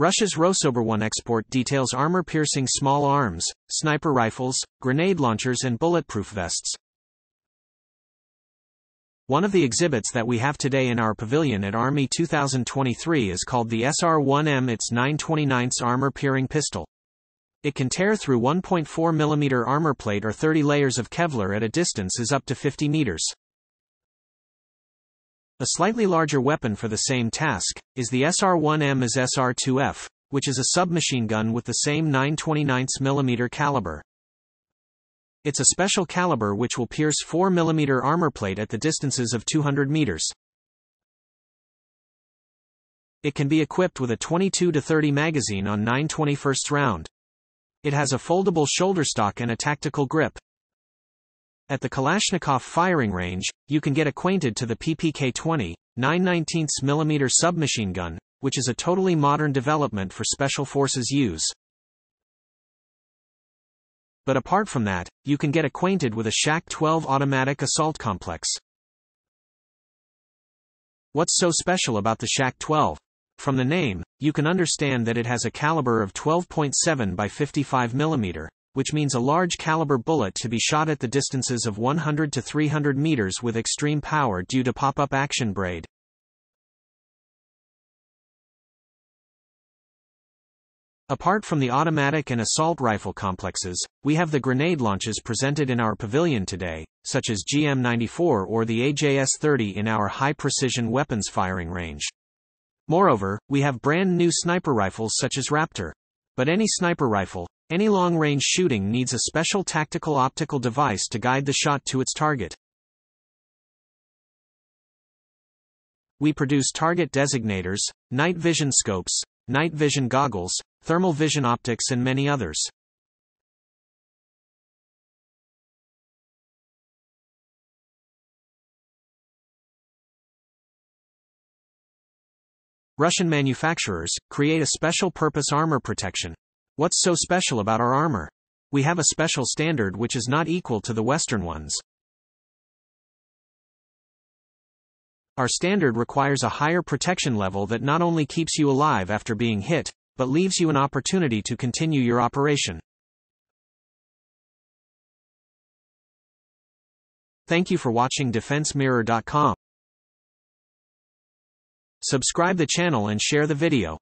Russia's Rosoboronexport export details armor-piercing small arms, sniper rifles, grenade launchers and bulletproof vests. One of the exhibits that we have today in our pavilion at Army 2023 is called the SR-1M It's 929 armor-piercing pistol. It can tear through 1.4 mm armor plate or 30 layers of Kevlar at a distance is up to 50 meters. A slightly larger weapon for the same task is the SR-1M as SR-2F, which is a submachine gun with the same 929 mm caliber. It's a special caliber which will pierce 4 mm armor plate at the distances of 200 meters. It can be equipped with a 22 to 30 magazine on 921st round. It has a foldable shoulder stock and a tactical grip. At the Kalashnikov firing range, you can get acquainted to the PPK-20, 919 mm submachine gun, which is a totally modern development for special forces use. But apart from that, you can get acquainted with a Shak-12 automatic assault complex. What's so special about the Shak-12? From the name, you can understand that it has a caliber of 12.7 by 55 mm, which means a large caliber bullet to be shot at the distances of 100 to 300 meters with extreme power due to pop-up action braid. Apart from the automatic and assault rifle complexes, we have the grenade launches presented in our pavilion today, such as GM94 or the AGS-30 in our high-precision weapons firing range. Moreover, we have brand new sniper rifles such as Raptor. But any sniper rifle, any long-range shooting needs a special tactical optical device to guide the shot to its target. We produce target designators, night vision scopes, night vision goggles, thermal vision optics and many others. Russian manufacturers create a special purpose armor protection. What's so special about our armor? We have a special standard which is not equal to the Western ones. Our standard requires a higher protection level that not only keeps you alive after being hit, but leaves you an opportunity to continue your operation. Thank you for watching DefenseMirror.com. Subscribe the channel and share the video.